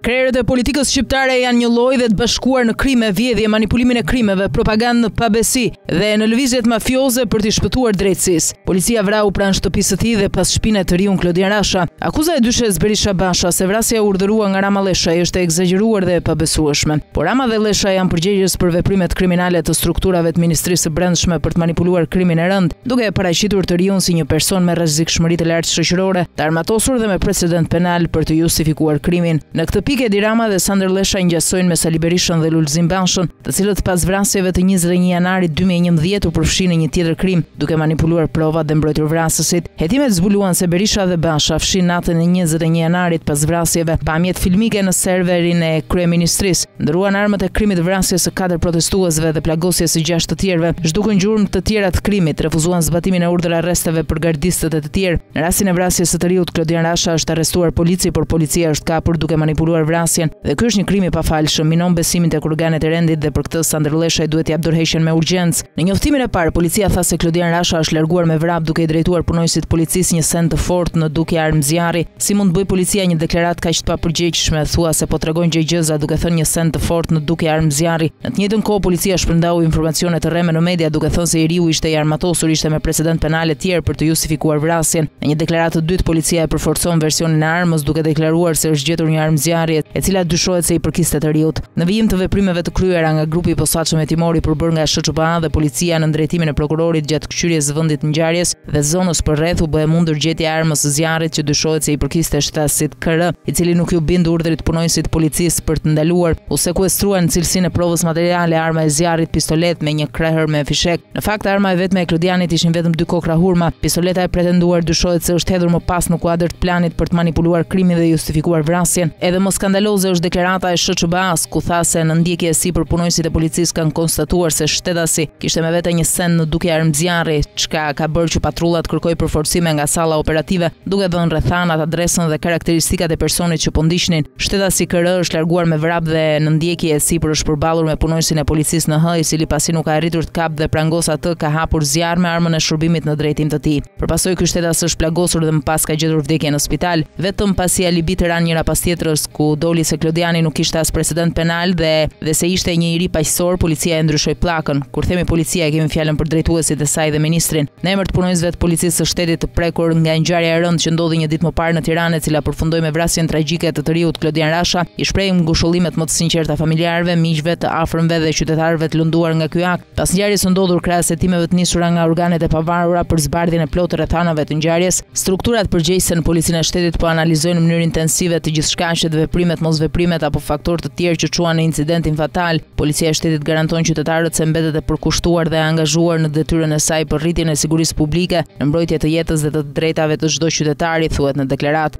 Krerët e politikës shqiptare janë një lloj dhe të bashkuar në krime, vjedhje, manipulimin e krimeve, propagandë në pabesi dhe në lëvizjet mafioze për t'i shpëtuar drejtësisë. Policia vrau pranë shtëpisë së tij dhe pas shpine të riun Klodian Rasha. Akuza e dyshes Berisha Basha se vrasja u urdhërua nga Rama Lleshaj është e ekzagjeruar dhe e pabesueshme. Por Rama dhe Lleshaj janë përgjegjës për veprimet kriminale të strukturave të Ministrisë së Brendshme për të manipuluar krimin e rëndë. duke e paraqitur të riun si një person me rrezikshmëri të lartë shoqërore, të armatosur dhe me precedent penal për të justifikuar krimin. Në këtë pikë Edi Rama dhe Sandër Lleshaj ngjasojnë me Sali Berishën dhe Lulzim Bashën, të cilët pas vrasjeve të 21 janarit 2011 u përfshinë në një tjetër krim, duke manipuluar provat dhe mbrojtur vrasësit. Hetimet zbuluan se Berisha dhe Basha fshinë natën e 21 janarit pas vrasjeve pamjet filmike në serverin e kryeministrisë, Ndërruan armët e krimit vrasjes së katër protestuesve dhe plagosjes së gjashtë të tjerëve, zhdukën gjurmë të tjera të krimit, refuzuan zbatimin e urdhër-arresteve për gardistët e të tjerë. Në rastin e vrasjes së të riut Klodian Rasha është arrestuar polici, por policia është kapur duke manipuluar vrasjen dhe ky është një krim i pafalshëm, minon besimin tek organet e rendit dhe për këtë Sandër Lleshaj duhet të japë dorëheqjen me urgjencë. Në njoftimin e parë, policia tha se Klodian Rasha është larguar me vrap duke i drejtuar punonjësit të policisë një send të fortë në dukje armë zjarri. Si mund të bëjë policia një deklaratë kaq të papërgjegjshme, thua se po tregon gjëegjëza duke thënë një send të fortë në dukje armë zjarri. Në të njëjtën kohë policia shpërndau informacione të rreme në media duke thënë se i riu ishte i armatosur, ishte me precedent penal e të tjerë për të justifikuar vrasjen. Në një deklaratë të dytë policia e përforcon versionin e armës duke deklaruar se është gjetur një armë zjarri, e cila dyshohet se i përkiste të riut. Në vijim të veprimeve të kryera nga grupi i posaçëm hetimor i përbërë nga SHÇBA dhe policia nën drejtimin e prokurorit gjatë këqyrjes së vendit të ngjarjes, dhe zonës përreth u bë e mundur gjetja e armës së zjarrit që dyshohet se i përkiste shtetasit KR, i cili nuk iu bind urdhrit të punonjësit të policisë për të ndaluar. U sekuestrua në cilësinë e provës materiale arma e zjarrit pistoletë me një krehër me fishek. Në fakt, arma e vetme e Klodianit ishin vetëm dy kokrra hurma. Pistoleta e pretenduar dyshohet se është hedhur më pas në kuadër të planit për të manipuluar krimin dhe justifikuar vrasjen. Edhe më skandaloze është deklarata e SHÇBA-së, ku tha se në ndjekje e sipër punonjësit e policisë kanë konstatuar se shtetasi, Kishte me vete një send në dukje armë zjarri, çka ka bërë që patrulla të kërkojë përforcime nga salla operative, duke dhënë rrethanat, adresën dhe karakteristikat e personit që po ndiqnin. Shtetasi KR është larguar me vrap dhe në ndjekje e sipër është përballur me punonjësin e policisë NH, i cili pasi nuk ka arritur të kapë dhe prangosë atë, ka hapur zjarr me armën e shërbimit në drejtim të tij. Për pasojë ky shtetas është plagosur dhe më pas ka gjetur vdekjen në spital, vetëm pasi alibitë ranë njëra pas tjetrës. Ku doli se Klodiani nuk kishte as precedent penal dhe se ishte një i ri paqësor, policia e ndryshoi pllakën. Kur themi policia e kemi fjalën për drejtuesit e saj dhe ministrin. Në emër të punonjësve të Policisë së Shtetit të prekur nga ngjarja e rëndë që ndodhi një ditë më parë në Tiranë e cila përfundoi me vrasjen tragjike të të riut Klodian Rasha, i shprehim ngushëllimet më të sinqerta familjarëve, miqve, të afërmve dhe qytetarëve të lënduar nga ky akt. Pas ngjarjes së ndodhur krahas hetimeve të nisura nga organet e pavarura për zbardhjen e plotë të rrethanave të ngjarjes, strukturat përgjegjëse në Policinë e Shtetit po analizojnë në mënyrë intensive të gjitha shkaqet, veprimet, mosveprimet apo faktorë të tjerë që çuan në incidentin fatal. Policia e Shtetit garanton qytetarët se mbetet e përkushtuar dhe e angazhuar në detyrën e saj për rritjen e sigurisë publike, në mbrojtje të jetës dhe të të drejtave të çdo qytetari, thuhet në deklaratë.